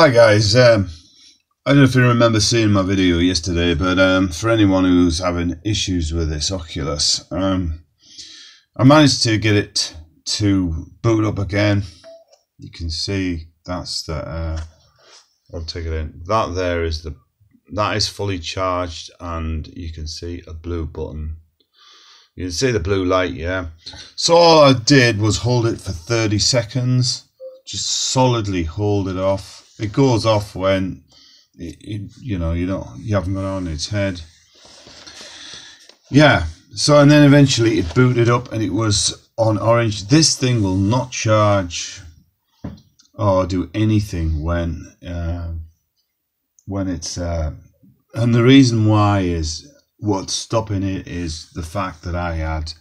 Hi guys, um, I don't know if you remember seeing my video yesterday, but um, for anyone who's having issues with this Oculus, um, I managed to get it to boot up again. You can see that's the, uh, I'll take it in, that there is the, that is fully charged and you can see a blue button. You can see the blue light, yeah. So all I did was hold it for 30 seconds, just solidly hold it off it goes off when it, it, you know you don't you haven't got on its head. Yeah so and then eventually it booted up and it was on orange. This thing will not charge or do anything when uh, when it's uh, and the reason why is what's stopping it is the fact that I had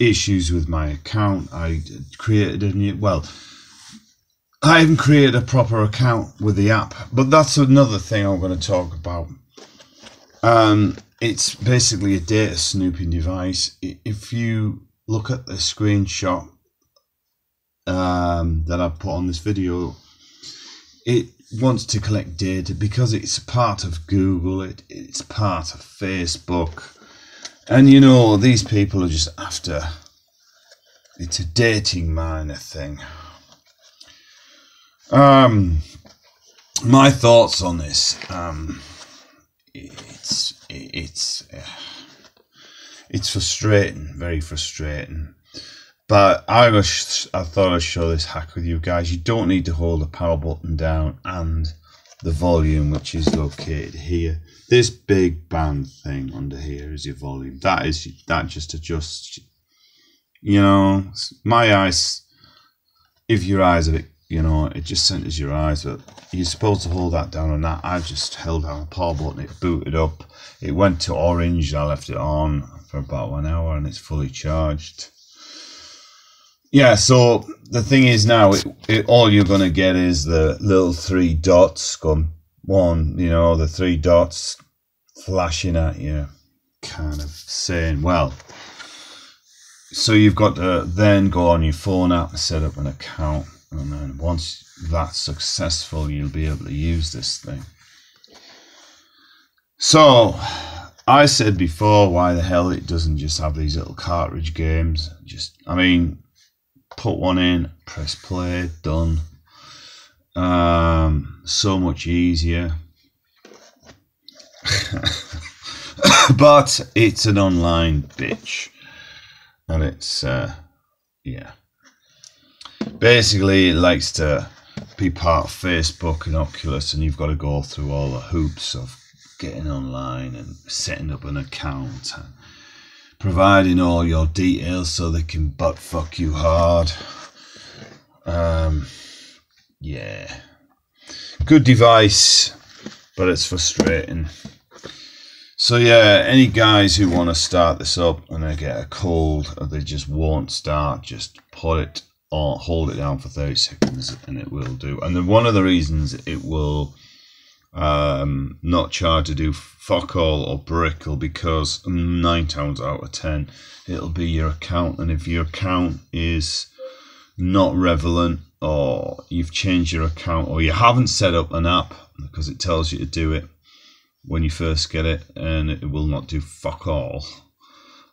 issues with my account. I created a new well I haven't created a proper account with the app, but that's another thing I'm going to talk about. Um, it's basically a data snooping device. If you look at the screenshot um, that I put on this video, it wants to collect data because it's part of Google, it, it's part of Facebook. And you know, these people are just after, it's a dating miner thing. Um, my thoughts on this. Um, it's it's uh, it's frustrating, very frustrating. But I was I thought I'd show this hack with you guys. You don't need to hold the power button down and the volume, which is located here. This big band thing under here is your volume. That is that just adjusts. You know, my eyes. If your eyes are a bit you know, it just centers your eyes. But you're supposed to hold that down on that. I just held down the power button, it booted up. It went to orange, I left it on for about one hour and it's fully charged. Yeah, so the thing is now, it, it, all you're going to get is the little three dots come one, you know, the three dots flashing at you, kind of saying, well, so you've got to then go on your phone app and set up an account and then once that's successful you'll be able to use this thing. So I said before why the hell it doesn't just have these little cartridge games? Just I mean put one in press play done. Um, so much easier. But it's an online bitch. And it's uh, yeah basically it likes to be part of Facebook and Oculus, and you've got to go through all the hoops of getting online and setting up an account and providing all your details so they can butt fuck you hard. Um, yeah, good device, but it's frustrating. So yeah, any guys who want to start this up and they get a cold or they just won't start, just put it or hold it down for 30 seconds and it will do. And then one of the reasons it will um, not charge to do fuck all or brickle because nine times out of ten it'll be your account and if your account is not relevant or you've changed your account or you haven't set up an app because it tells you to do it when you first get it and it will not do fuck all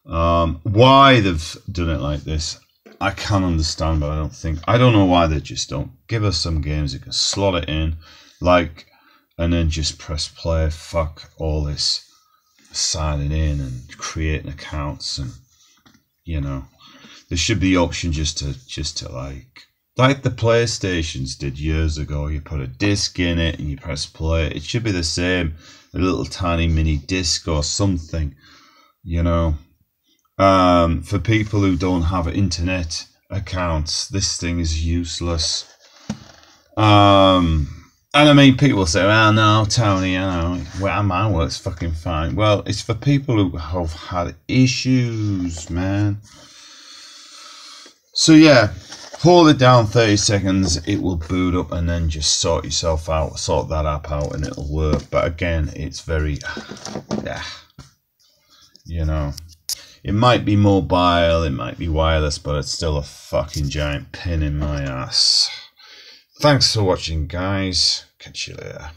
um, why they've done it like this I can understand, but I don't think I don't know why they just don't give us some games you can slot it in, like, and then just press play. Fuck all this signing in and creating accounts, and you know, there should be the option just to just to like like the PlayStations did years ago. You put a disc in it and you press play. It should be the same, a little tiny mini disc or something, you know um, for people who don't have internet accounts, this thing is useless. Um, and I mean, people say, "Well, no, Tony, you know, well, mine works fucking fine." Well, it's for people who have had issues, man. So yeah, hold it down 30 seconds, it will boot up, and then just sort yourself out, sort that app out, and it'll work. But again, it's very, yeah, you know. It might be mobile, it might be wireless, but it's still a fucking giant pin in my ass. Thanks for watching, guys. catch you later.